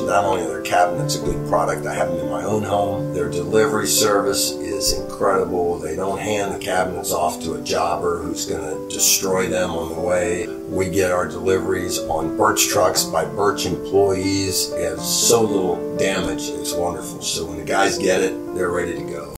Not only are their cabinets a good product, I have them in my own home. Their delivery service is incredible. They don't hand the cabinets off to a jobber who's going to destroy them on the way. We get our deliveries on Bertch trucks by Bertch employees. It have so little damage. It's wonderful. So when the guys get it, they're ready to go.